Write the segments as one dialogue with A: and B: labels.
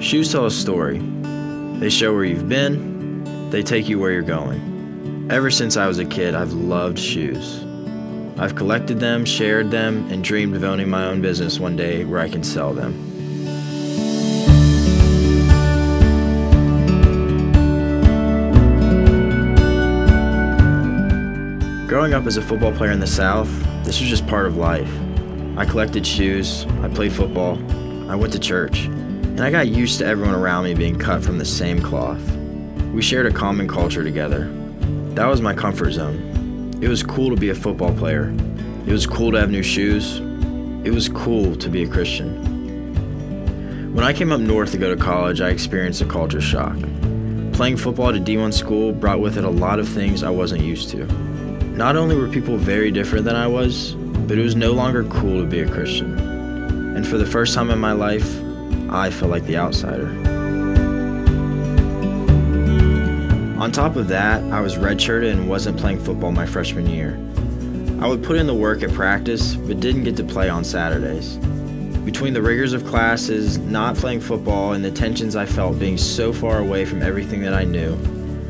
A: Shoes tell a story. They show where you've been, they take you where you're going. Ever since I was a kid, I've loved shoes. I've collected them, shared them, and dreamed of owning my own business one day where I can sell them. Growing up as a football player in the South, this was just part of life. I collected shoes, I played football, I went to church, and I got used to everyone around me being cut from the same cloth. We shared a common culture together. That was my comfort zone. It was cool to be a football player. It was cool to have new shoes. It was cool to be a Christian. When I came up north to go to college, I experienced a culture shock. Playing football at a D1 school brought with it a lot of things I wasn't used to. Not only were people very different than I was, but it was no longer cool to be a Christian. And for the first time in my life, I felt like the outsider. On top of that, I was redshirted and wasn't playing football my freshman year. I would put in the work at practice, but didn't get to play on Saturdays. Between the rigors of classes, not playing football, and the tensions I felt being so far away from everything that I knew,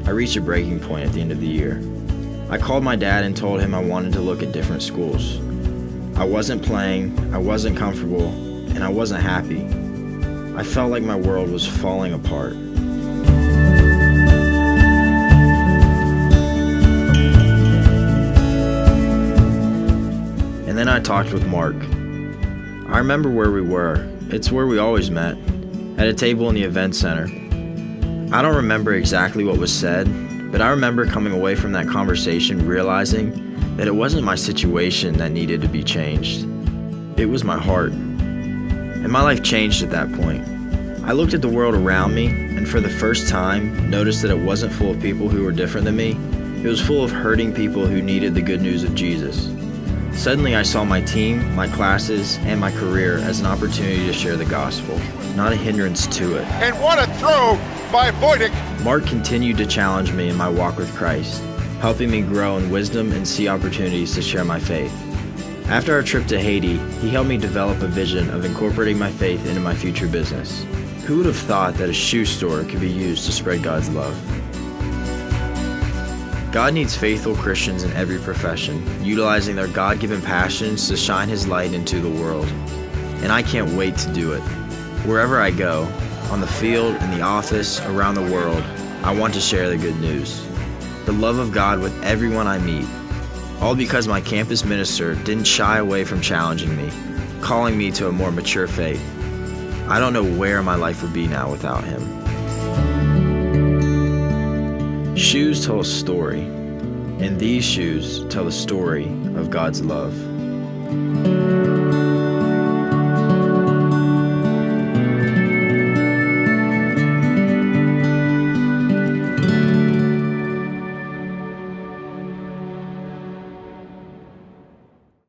A: I reached a breaking point at the end of the year. I called my dad and told him I wanted to look at different schools. I wasn't playing, I wasn't comfortable, and I wasn't happy. I felt like my world was falling apart. And then I talked with Mark. I remember where we were. It's where we always met, at a table in the event center. I don't remember exactly what was said, but I remember coming away from that conversation realizing that it wasn't my situation that needed to be changed. It was my heart. And my life changed at that point. I looked at the world around me and for the first time noticed that it wasn't full of people who were different than me. It was full of hurting people who needed the good news of Jesus. Suddenly, I saw my team, my classes, and my career as an opportunity to share the gospel, not a hindrance to it.
B: And what a throw by Voytik!
A: Mark continued to challenge me in my walk with Christ helping me grow in wisdom and see opportunities to share my faith. After our trip to Haiti, he helped me develop a vision of incorporating my faith into my future business. Who would have thought that a shoe store could be used to spread God's love? God needs faithful Christians in every profession, utilizing their God given passions to shine His light into the world. And I can't wait to do it. Wherever I go, on the field, in the office, around the world, I want to share the good news the love of God with everyone I meet. All because my campus minister didn't shy away from challenging me, calling me to a more mature faith. I don't know where my life would be now without him. Shoes tell a story, and these shoes tell the story of God's love.